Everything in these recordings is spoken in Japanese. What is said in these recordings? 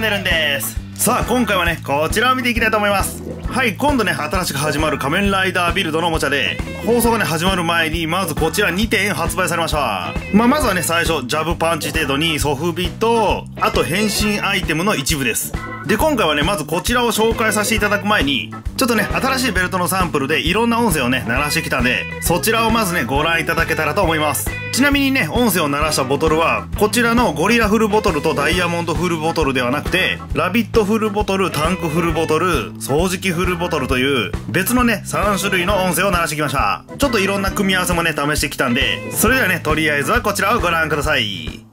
おもチャンネルんです。さあ今回はねこちらを見ていきたいと思います。はい今度ね新しく始まる仮面ライダービルドのおもちゃで放送がね始まる前にまずこちら2点発売されました。まあまずはね最初ジャブパンチ程度にソフビとあと変身アイテムの一部です。で今回はねまずこちらを紹介させていただく前にちょっとね新しいベルトのサンプルでいろんな音声をね鳴らしてきたんでそちらをまずねご覧いただけたらと思います。ちなみにね音声を鳴らしたボトルはこちらのゴリラフルボトルとダイヤモンドフルボトルではなくてラビットフルボトルタンクフルボトル掃除機フルボトルという別のね3種類の音声を鳴らしてきました。ちょっといろんな組み合わせもね試してきたんでそれではねとりあえずはこちらをご覧ください。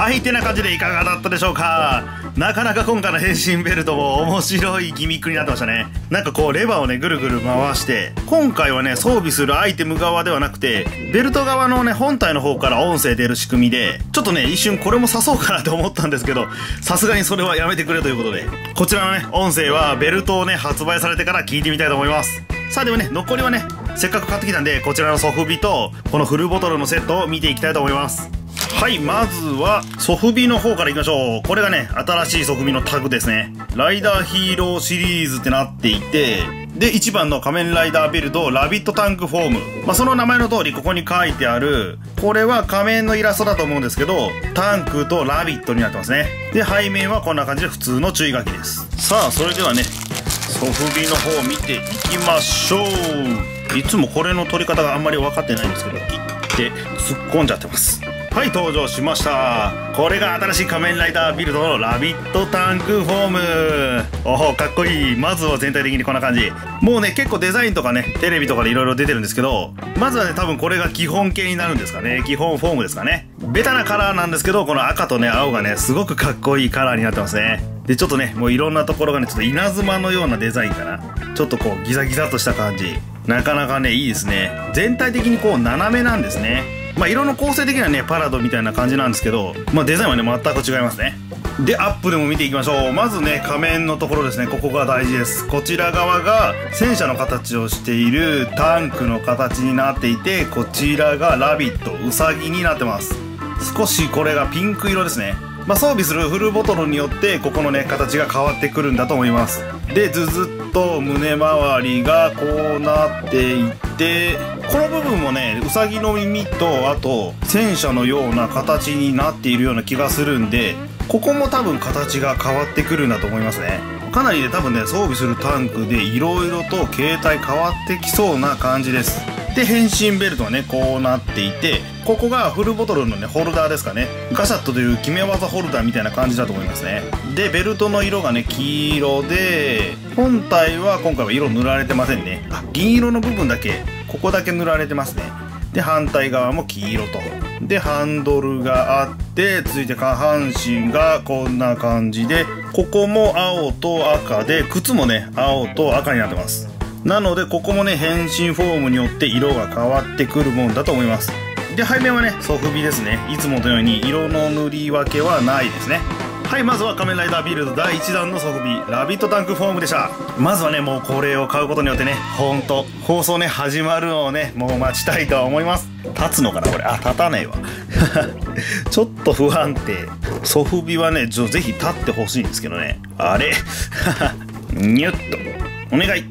はいてな感じでいかがだったでしょうか？なかなか今回の変身ベルトも面白いギミックになってましたね。なんかこうレバーをねぐるぐる回して今回はね装備するアイテム側ではなくてベルト側のね本体の方から音声出る仕組みでちょっとね一瞬これも刺そうかなと思ったんですけどさすがにそれはやめてくれということで。こちらのね音声はベルトをね発売されてから聞いてみたいと思います。さあではね残りはねせっかく買ってきたんでこちらのソフビとこのフルボトルのセットを見ていきたいと思います。はいまずはソフビの方からいきましょう。これがね新しいソフビのタグですね。ライダーヒーローシリーズってなっていてで1番の仮面ライダービルドラビットタンクフォーム、まあ、その名前の通りここに書いてあるこれは仮面のイラストだと思うんですけどタンクとラビットになってますね。で背面はこんな感じで普通の注意書きです。さあそれではねソフビの方を見ていきましょう。いつもこれの取り方があんまり分かってないんですけどいって突っ込んじゃってます。はい登場しました。これが新しい仮面ライダービルドのラビットタンクフォーム。おおかっこいい。まずは全体的にこんな感じ。もうね結構デザインとかねテレビとかでいろいろ出てるんですけどまずはね多分これが基本形になるんですかね。基本フォームですかね。ベタなカラーなんですけどこの赤とね青がねすごくかっこいいカラーになってますね。でちょっとねもういろんなところがねちょっと稲妻のようなデザインかな。ちょっとこうギザギザとした感じ。なかなかねいいですね。全体的にこう斜めなんですね。まあ、色の構成的にはねパラドみたいな感じなんですけど、まあ、デザインはね全く違いますね。でアップでも見ていきましょう。まずね仮面のところですね。ここが大事です。こちら側が戦車の形をしているタンクの形になっていてこちらがラビットウサギになってます。少しこれがピンク色ですね。まあ、装備するフルボトルによってここのね形が変わってくるんだと思います。でズズっと胸周りがこうなっていってこの部分もねうさぎの耳とあと戦車のような形になっているような気がするんでここも多分形が変わってくるんだと思いますね。かなりね多分ね装備するタンクで色々と形態変わってきそうな感じです。で変身ベルトはねこうなっていてここがフルボトルのねホルダーですかね。ガシャットという決め技ホルダーみたいな感じだと思いますね。でベルトの色がね黄色で本体は今回は色塗られてませんね。あ銀色の部分だけここだけ塗られてますね。で反対側も黄色と。でハンドルがあって続いて下半身がこんな感じでここも青と赤で靴もね青と赤になってます。なのでここもね変身フォームによって色が変わってくるもんだと思います。で背面はねソフビですね。いつものように色の塗り分けはないですね。はいまずは仮面ライダービルド第1弾のソフビラビットタンクフォームでした。まずはねもうこれを買うことによってねほんと放送ね始まるのをねもう待ちたいと思います。立つのかなこれ。あ立たねえわ。ちょっと不安定。ソフビはねぜひ立ってほしいんですけどね。あれ。ニュッと。お願い。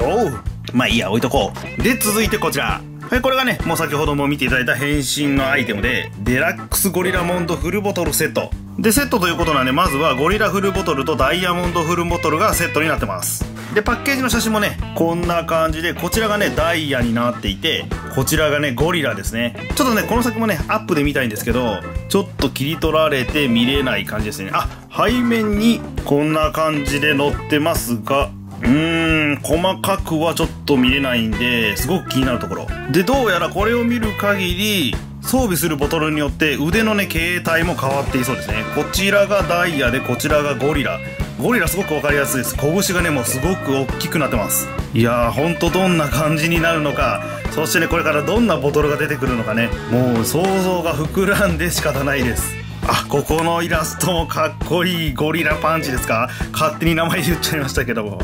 おう。まあいいや置いとこう。で続いてこちら。はいこれがねもう先ほども見ていただいた変身のアイテムでデラックスゴリラモンドフルボトルセット。でセットということなんでまずはゴリラフルボトルとダイヤモンドフルボトルがセットになってます。でパッケージの写真もねこんな感じでこちらがねダイヤになっていてこちらがねゴリラですね。ちょっとねこの先もねアップで見たいんですけどちょっと切り取られて見れない感じですね。あ背面にこんな感じで載ってますがうーん細かくはちょっと見れないんですごく気になるところ。でどうやらこれを見る限り装備するボトルによって腕のね形態も変わっていそうですね。こちらがダイヤでこちらがゴリラ。ゴリラすごく分かりやすいです。拳がねもうすごく大きくなってます。いやーほんとどんな感じになるのか。そしてねこれからどんなボトルが出てくるのかね。もう想像が膨らんで仕方ないです。あここのイラストもかっこいいゴリラパンチですか。勝手に名前言っちゃいましたけども。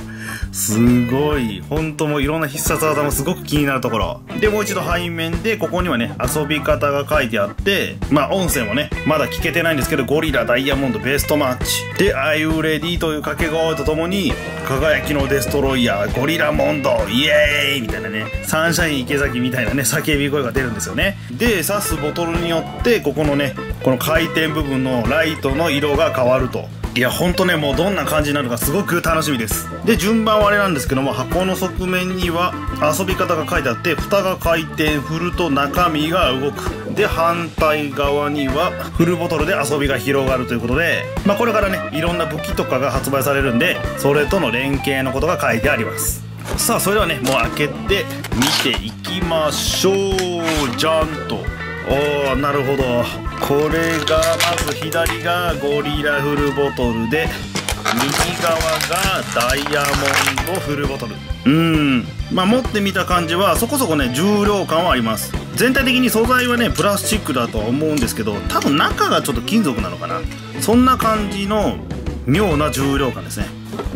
すごい。本当もういろんな必殺技もすごく気になるところ。でもう一度背面でここにはね遊び方が書いてあってまあ音声もねまだ聞けてないんですけどゴリラダイヤモンドベストマッチ。で「Are you ready?」という掛け声とともに輝きのデストロイヤーゴリラモンドイエーイ!みたいなねサンシャイン池崎みたいなね叫び声が出るんですよね。で刺すボトルによってここのねこの回転部分のライトの色が変わると。いやほんとねもうどんな感じになるかすごく楽しみです。で順番はあれなんですけども箱の側面には遊び方が書いてあって蓋が回転振ると中身が動く。で反対側にはフルボトルで遊びが広がるということでまあこれからねいろんな武器とかが発売されるんでそれとの連携のことが書いてあります。さあそれではねもう開けて見ていきましょう。じゃんと。おーなるほど。これがまず左がゴリラフルボトルで右側がダイヤモンドフルボトル。うん。まあ持ってみた感じはそこそこね重量感はあります。全体的に素材はねプラスチックだとは思うんですけど多分中がちょっと金属なのかな。そんな感じの妙な重量感ですね。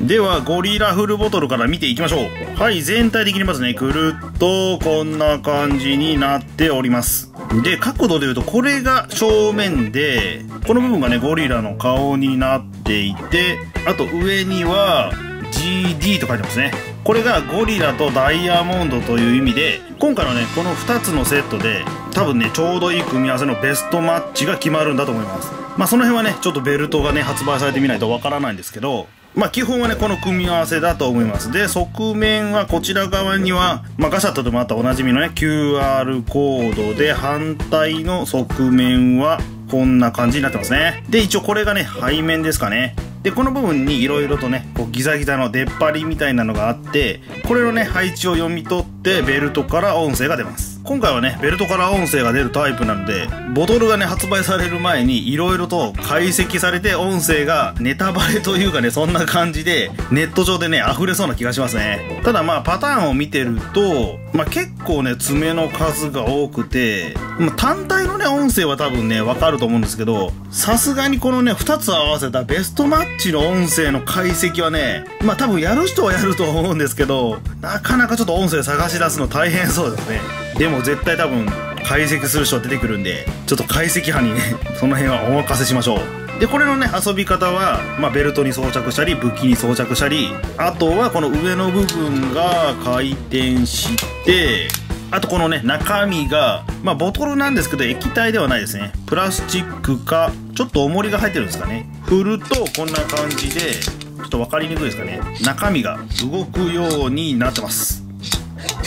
ではゴリラフルボトルから見ていきましょう。はい全体的にまずねくるっとこんな感じになっておりますで角度でいうとこれが正面でこの部分がねゴリラの顔になっていてあと上には GD と書いてますね。これがゴリラとダイヤモンドという意味で今回のねこの2つのセットで多分ねちょうどいい組み合わせのベストマッチが決まるんだと思います。まあその辺はねちょっとベルトがね発売されてみないとわからないんですけどまあ基本はねこの組み合わせだと思います。で側面はこちら側には、まあ、ガシャットでもあったおなじみのね QR コードで反対の側面はこんな感じになってますね。で一応これがね背面ですかね。でこの部分に色々とねこうギザギザの出っ張りみたいなのがあってこれのね配置を読み取ってベルトから音声が出ます。今回はねベルトから音声が出るタイプなのでボトルがね発売される前にいろいろと解析されて音声がネタバレというかねそんな感じでネット上でね溢れそうな気がしますね。ただまあパターンを見てると、まあ、結構ね爪の数が多くて、まあ、単体のね音声は多分ねわかると思うんですけどさすがにこのね2つ合わせたベストマッチの音声の解析はねまあ多分やる人はやると思うんですけどなかなかちょっと音声探し出すの大変そうですね。でも絶対多分解析する人は出てくるんでちょっと解析班にねその辺はお任せしましょう。でこれのね遊び方は、まあ、ベルトに装着したり武器に装着したりあとはこの上の部分が回転してあとこのね中身がまあボトルなんですけど液体ではないですね。プラスチックかちょっと重りが入ってるんですかね。振るとこんな感じでちょっと分かりにくいですかね。中身が動くようになってます。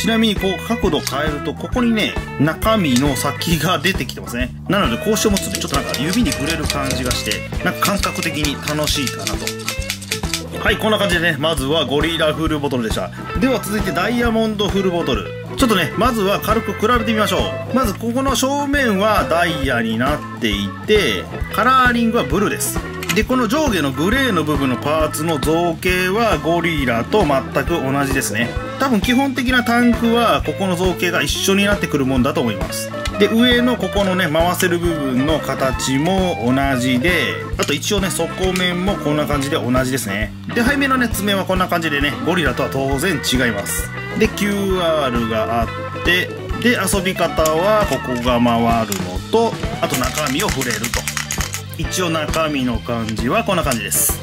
ちなみにこう角度変えるとここにね中身の先が出てきてますね。なのでこうして持つとちょっとなんか指に触れる感じがしてなんか感覚的に楽しいかなと。はいこんな感じでねまずはゴリラフルボトルでした。では続いてダイヤモンドフルボトル。ちょっとねまずは軽く比べてみましょう。まずここの正面はダイヤになっていてカラーリングはブルーです。でこの上下のグレーの部分のパーツの造形はゴリラと全く同じですね。多分基本的なタンクはここの造形が一緒になってくるもんだと思います。で上のここのね回せる部分の形も同じであと一応ね底面もこんな感じで同じですね。で背面のね爪はこんな感じでねゴリラとは当然違います。で QR があってで遊び方はここが回るのとあと中身を触れると。一応中身の感じはこんな感じです。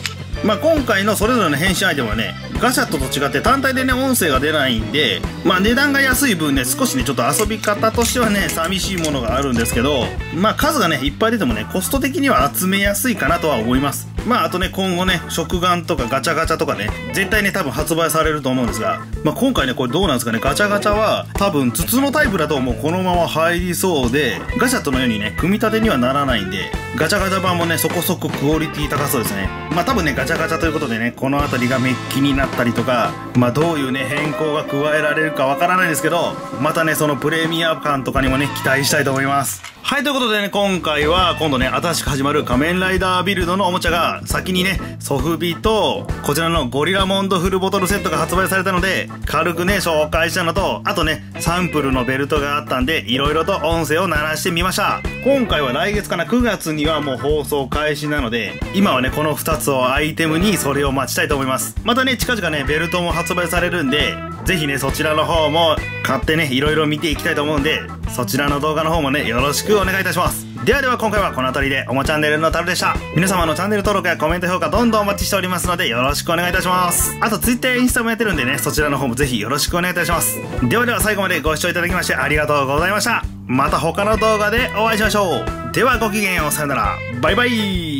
まあ今回のそれぞれの編集アイテムはねガシャットと違って単体でね音声が出ないんでまあ値段が安い分ね少しねちょっと遊び方としてはね寂しいものがあるんですけどまあ数がねいっぱい出てもねコスト的には集めやすいかなとは思います。まああとね今後ね食玩とかガチャガチャとかね絶対ね多分発売されると思うんですがまあ今回ねこれどうなんですかねガチャガチャは多分筒のタイプだともう。このまま入りそうでガシャットのようにね組み立てにはならないんでガチャガチャ版もねそこそこクオリティ高そうですね。まあ多分ねガチャガチャということでねこの辺りがメッキになったりとかまあどういうね変更が加えられるかわからないんですけどまたねそのプレミア感とかにもね期待したいと思いますはい、ということでね、今回は、今度ね、新しく始まる仮面ライダービルドのおもちゃが、先にね、ソフビと、こちらのゴリラモンドフルボトルセットが発売されたので、軽くね、紹介したのと、あとね、サンプルのベルトがあったんで、色々と音声を鳴らしてみました。今回は来月かな、9月にはもう放送開始なので、今はね、この2つをアイテムにそれを待ちたいと思います。またね、近々ね、ベルトも発売されるんで、ぜひね、そちらの方も買ってね、色々見ていきたいと思うんで、そちらの動画の方もね、よろしくお願いいたします。ではでは今回はこの辺りでおもチャンネルのタルでした。皆様のチャンネル登録やコメント評価どんどんお待ちしておりますのでよろしくお願いいたします。あと Twitter やインスタもやってるんでね、そちらの方もぜひよろしくお願いいたします。ではでは最後までご視聴いただきましてありがとうございました。また他の動画でお会いしましょう。ではごきげんよう。さよなら。バイバイ。